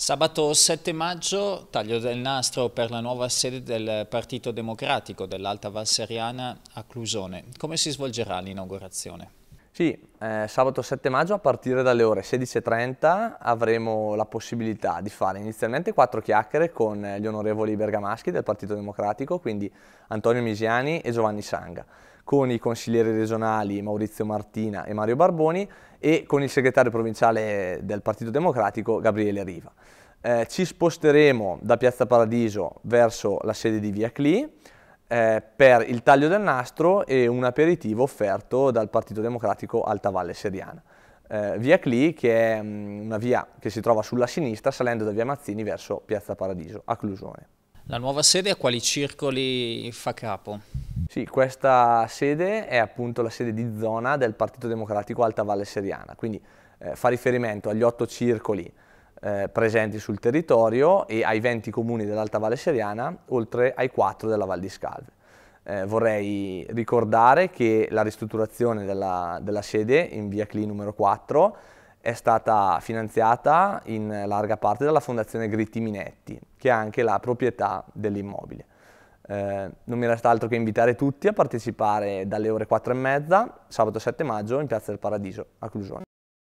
Sabato 7 maggio, taglio del nastro per la nuova sede del Partito Democratico dell'Alta Valseriana a Clusone. Come si svolgerà l'inaugurazione? Sì, eh, sabato 7 maggio a partire dalle ore 16.30 avremo la possibilità di fare inizialmente quattro chiacchiere con gli onorevoli bergamaschi del Partito Democratico, quindi Antonio Misiani e Giovanni Sanga, con i consiglieri regionali Maurizio Martina e Mario Barboni e con il segretario provinciale del Partito Democratico Gabriele Riva. Eh, ci sposteremo da Piazza Paradiso verso la sede di Via Cli eh, per il taglio del nastro e un aperitivo offerto dal Partito Democratico Alta Valle Seriana. Eh, via Cli, che è mh, mm, una via che si trova sulla sinistra salendo da Via Mazzini verso Piazza Paradiso, a Clusone. La nuova sede a quali circoli fa capo? Sì, questa sede è appunto la sede di zona del Partito Democratico Alta Valle Seriana, quindi eh, fa riferimento agli otto circoli eh, presenti sul territorio e ai 20 comuni dell'Alta Valle Seriana, oltre ai 4 della Val di Scalve. Eh, vorrei ricordare che la ristrutturazione della, della sede in via Cli numero 4 è stata finanziata in larga parte dalla Fondazione Gritti Minetti, che ha anche la proprietà dell'immobile. Eh, non mi resta altro che invitare tutti a partecipare dalle ore 4 e mezza, sabato 7 maggio, in Piazza del Paradiso, a Clusone.